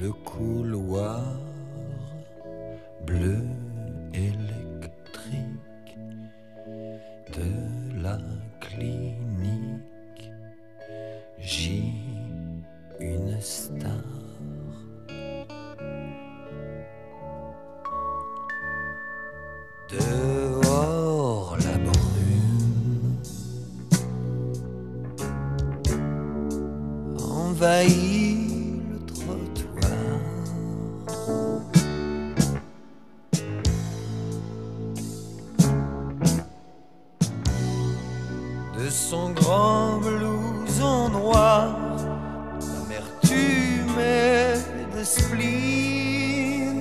le couloir bleu électrique de la clinique. J'ai une star. Dehors la brume envahie. Son grand blouson noir, d'amertume et de spleen.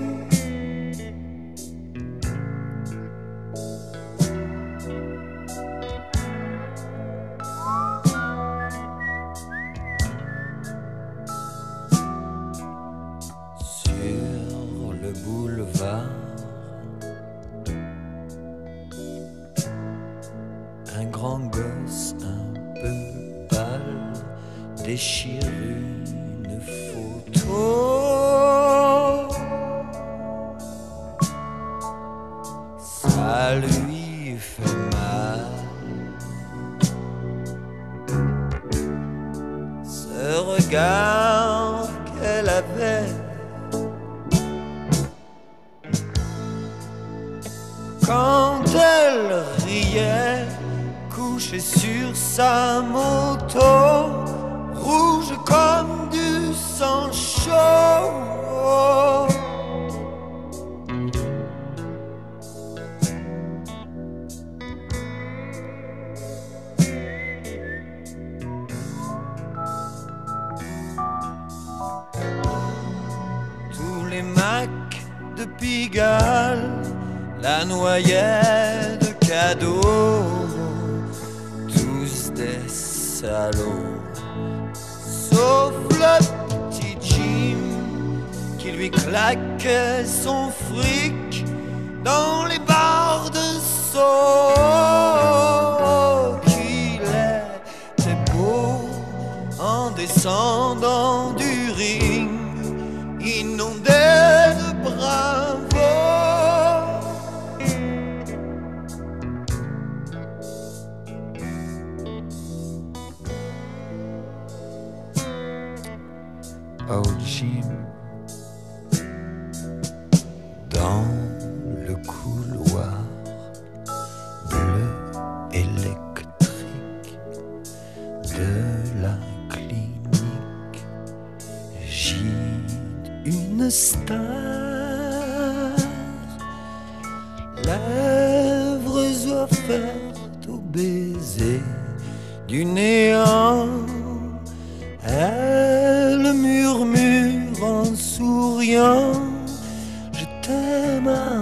Sur le boulevard, un peu pâle déchire une photo. Ça lui fait mal. Ce regard qu'elle avait quand elle riait, sur sa moto, rouge comme du sang chaud. Tous les Macs de Pigalle, la noyade de cadeaux, des salauds, sauf le petit Jim qui lui claquait son fric dans les bars de Sceaux. Qu'il était beau en descendant du ring, inondé de bravo. Jim, dans le couloir bleu électrique de la clinique, gîte une star, lèvres offertes au baiser du néant. en souriant, je t'aime à